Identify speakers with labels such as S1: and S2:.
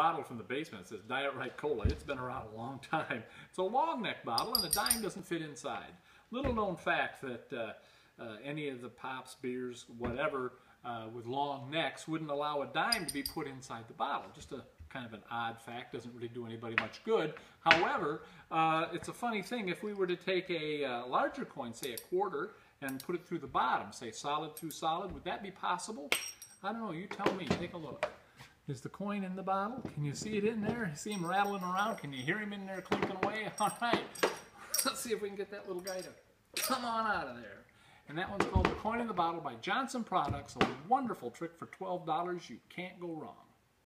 S1: bottle from the basement. It says Diet Right Cola. It's been around a long time. It's a long neck bottle and a dime doesn't fit inside. Little known fact that uh, uh, any of the pops, beers, whatever, uh, with long necks wouldn't allow a dime to be put inside the bottle. Just a kind of an odd fact, doesn't really do anybody much good. However, uh, it's a funny thing. If we were to take a uh, larger coin, say a quarter, and put it through the bottom, say solid through solid, would that be possible? I don't know, you tell me, take a look. Is the coin in the bottle? Can you see it in there? See him rattling around? Can you hear him in there clinking away? All right, let's see if we can get that little guy to come on out of there. And that one's called The Coin in the Bottle by Johnson Products, a wonderful trick for $12. You can't go wrong.